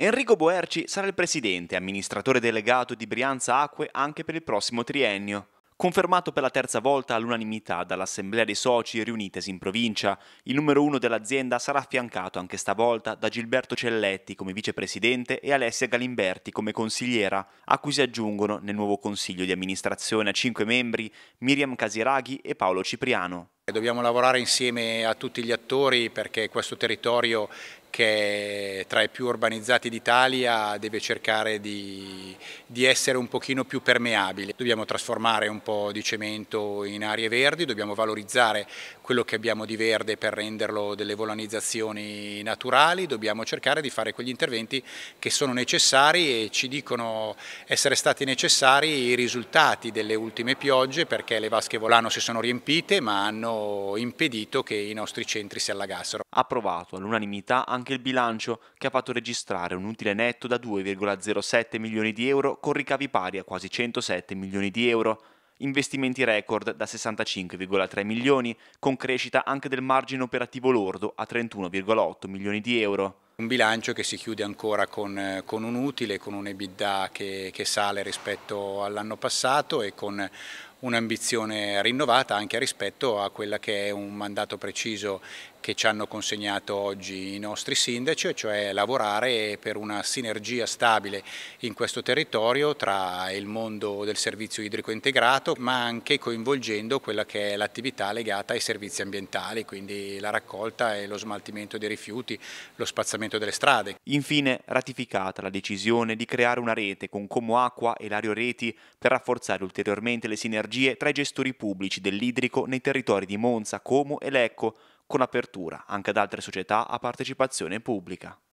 Enrico Boerci sarà il presidente e amministratore delegato di Brianza Acque anche per il prossimo triennio. Confermato per la terza volta all'unanimità dall'Assemblea dei soci riunitesi in provincia, il numero uno dell'azienda sarà affiancato anche stavolta da Gilberto Celletti come vicepresidente e Alessia Galimberti come consigliera, a cui si aggiungono nel nuovo consiglio di amministrazione a cinque membri Miriam Casiraghi e Paolo Cipriano. Dobbiamo lavorare insieme a tutti gli attori perché questo territorio che è tra i più urbanizzati d'Italia deve cercare di, di, essere un pochino più permeabile. Dobbiamo trasformare un po' di cemento in aree verdi, dobbiamo valorizzare quello che abbiamo di verde per renderlo delle volanizzazioni naturali, dobbiamo cercare di fare quegli interventi che sono necessari e ci dicono essere stati necessari i risultati delle ultime piogge perché le vasche volano si sono riempite ma hanno impedito che i nostri centri si allagassero. Approvato all'unanimità il bilancio che ha fatto registrare un utile netto da 2,07 milioni di euro con ricavi pari a quasi 107 milioni di euro, investimenti record da 65,3 milioni con crescita anche del margine operativo lordo a 31,8 milioni di euro. Un bilancio che si chiude ancora con, con un utile, con un EBITDA che, che sale rispetto all'anno passato e con un'ambizione rinnovata anche rispetto a quella che è un mandato preciso che ci hanno consegnato oggi i nostri sindaci, cioè lavorare per una sinergia stabile in questo territorio tra il mondo del servizio idrico integrato, ma anche coinvolgendo quella che è l'attività legata ai servizi ambientali, quindi la raccolta e lo smaltimento dei rifiuti, lo spazzamento delle strade. Infine ratificata la decisione di creare una rete con Como Acqua e Lario Reti per rafforzare ulteriormente le sinergie tra i gestori pubblici dell'idrico nei territori di Monza, Como e Lecco, con apertura anche ad altre società a partecipazione pubblica.